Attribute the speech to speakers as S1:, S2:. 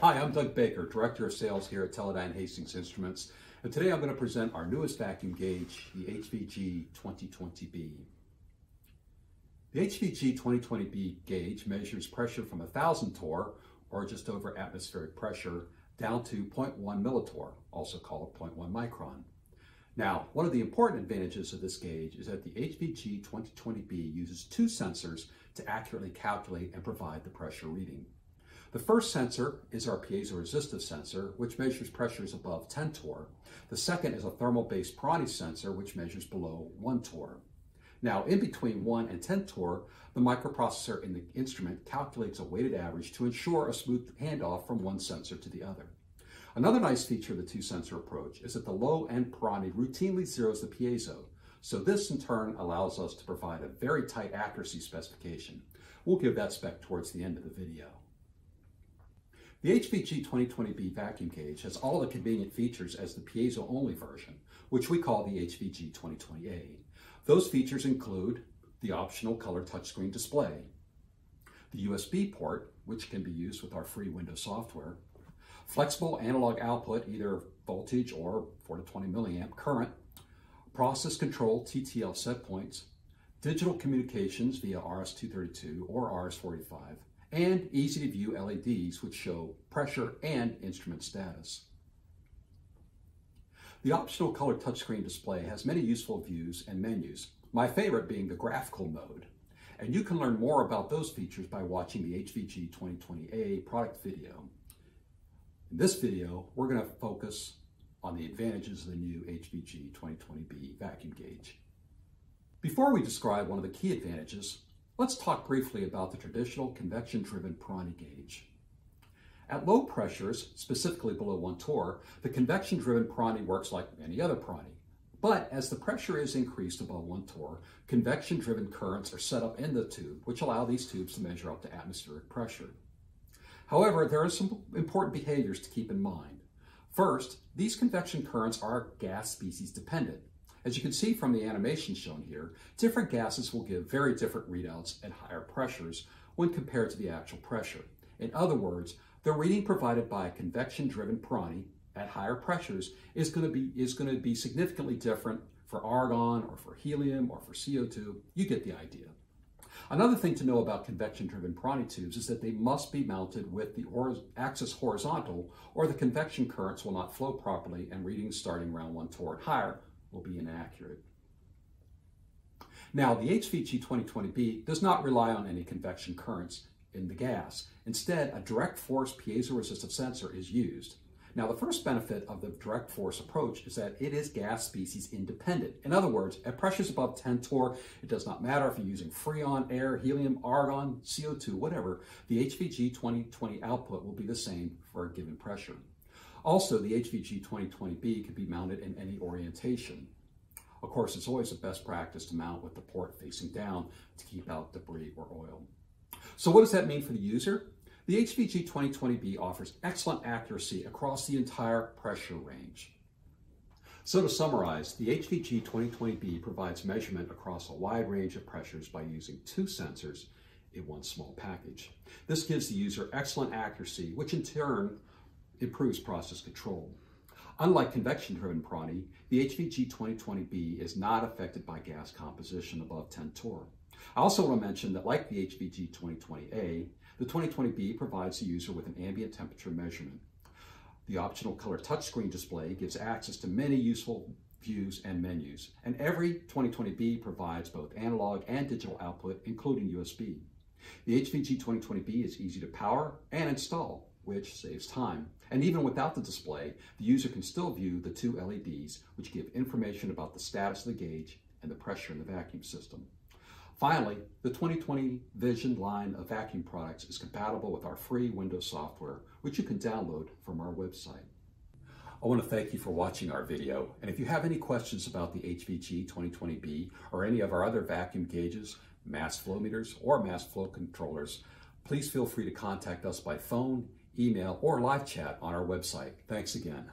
S1: Hi, I'm Doug Baker, Director of Sales here at Teledyne Hastings Instruments, and today I'm going to present our newest vacuum gauge, the HVG 2020B. The HVG 2020B gauge measures pressure from 1000 torr, or just over atmospheric pressure, down to 0.1 millitorr, also called 0.1 micron. Now, one of the important advantages of this gauge is that the HVG 2020B uses two sensors to accurately calculate and provide the pressure reading. The first sensor is our piezoresistive sensor, which measures pressures above 10 torr. The second is a thermal-based Pirani sensor, which measures below 1 torr. Now, in between 1 and 10 torr, the microprocessor in the instrument calculates a weighted average to ensure a smooth handoff from one sensor to the other. Another nice feature of the two-sensor approach is that the low-end Pirani routinely zeroes the piezo, so this in turn allows us to provide a very tight accuracy specification. We'll give that spec towards the end of the video. The HVG 2020B vacuum gauge has all the convenient features as the piezo-only version, which we call the HVG 2020A. Those features include the optional color touchscreen display, the USB port, which can be used with our free Windows software, flexible analog output, either voltage or 4 to 20 milliamp current, process control TTL set points, digital communications via RS-232 or RS-485, and easy to view LEDs which show pressure and instrument status. The optional color touchscreen display has many useful views and menus, my favorite being the graphical mode. And you can learn more about those features by watching the HVG 2020A product video. In this video, we're going to focus on the advantages of the new HVG 2020B vacuum gauge. Before we describe one of the key advantages, Let's talk briefly about the traditional convection-driven Pirani gauge. At low pressures, specifically below 1 torr, the convection-driven Pirani works like any other Pirani. But as the pressure is increased above 1 torr, convection-driven currents are set up in the tube, which allow these tubes to measure up to atmospheric pressure. However, there are some important behaviors to keep in mind. First, these convection currents are gas species dependent, as you can see from the animation shown here, different gases will give very different readouts at higher pressures when compared to the actual pressure. In other words, the reading provided by a convection-driven Pirani at higher pressures is going to be is going to be significantly different for argon or for helium or for CO2. You get the idea. Another thing to know about convection-driven Pirani tubes is that they must be mounted with the axis horizontal or the convection currents will not flow properly and readings starting around 1 torr higher will be inaccurate. Now, the HVG 2020B does not rely on any convection currents in the gas. Instead, a direct force piezoresistive sensor is used. Now, the first benefit of the direct force approach is that it is gas species independent. In other words, at pressures above 10 torr, it does not matter if you're using freon, air, helium, argon, CO2, whatever, the HVG 2020 output will be the same for a given pressure. Also, the HVG 2020B can be mounted in any orientation. Of course, it's always a best practice to mount with the port facing down to keep out debris or oil. So what does that mean for the user? The HVG 2020B offers excellent accuracy across the entire pressure range. So to summarize, the HVG 2020B provides measurement across a wide range of pressures by using two sensors in one small package. This gives the user excellent accuracy, which in turn improves process control. Unlike convection-driven Pirani, the HVG 2020B is not affected by gas composition above 10 torr. I also want to mention that like the HVG 2020A, the 2020B provides the user with an ambient temperature measurement. The optional color touchscreen display gives access to many useful views and menus, and every 2020B provides both analog and digital output, including USB. The HVG 2020B is easy to power and install, which saves time. And even without the display, the user can still view the two LEDs, which give information about the status of the gauge and the pressure in the vacuum system. Finally, the 2020 Vision line of vacuum products is compatible with our free Windows software, which you can download from our website. I want to thank you for watching our video. And if you have any questions about the HVG 2020B or any of our other vacuum gauges, mass flow meters, or mass flow controllers, please feel free to contact us by phone, email, or live chat on our website. Thanks again.